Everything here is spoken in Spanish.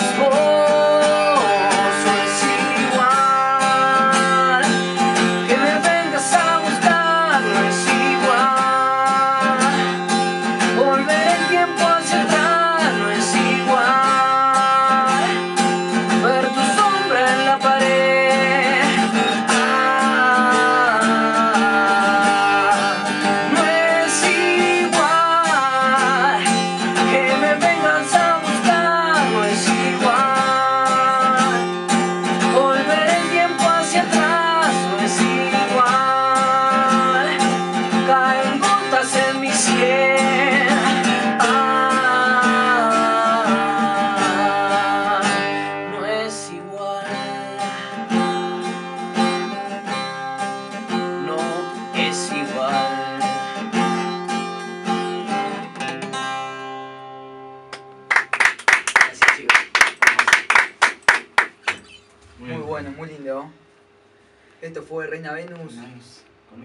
Oh. Muy bueno, muy lindo. Esto fue Reina Venus. Nice. Con.